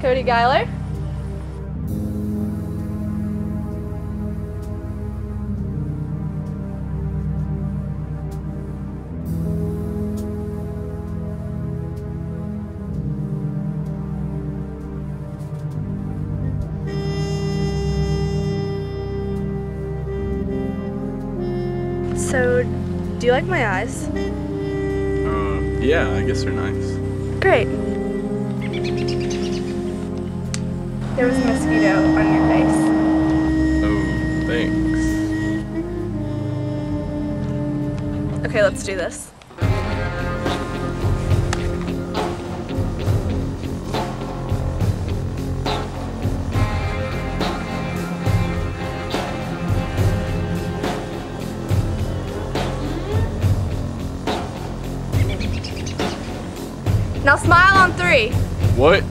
Cody Geiler. So, do you like my eyes? Uh, yeah, I guess they're nice. Great. There was a mosquito on your face. Oh, thanks. Okay, let's do this. Now smile on three. What?